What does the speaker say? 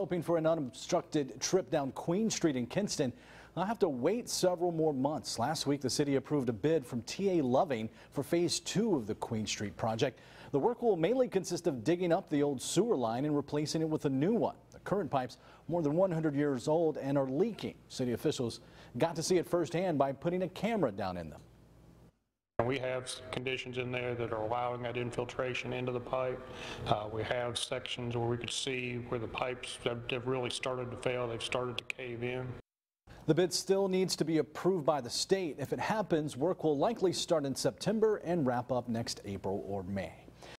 Hoping for an unobstructed trip down Queen Street in Kinston. I'll have to wait several more months. Last week, the city approved a bid from TA Loving for phase two of the Queen Street project. The work will mainly consist of digging up the old sewer line and replacing it with a new one. The current pipes more than 100 years old and are leaking. City officials got to see it firsthand by putting a camera down in them. And we have conditions in there that are allowing that infiltration into the pipe. Uh, We have sections where we could see where the pipes have have really started to fail, they've started to cave in. The bid still needs to be approved by the state. If it happens, work will likely start in September and wrap up next April or May.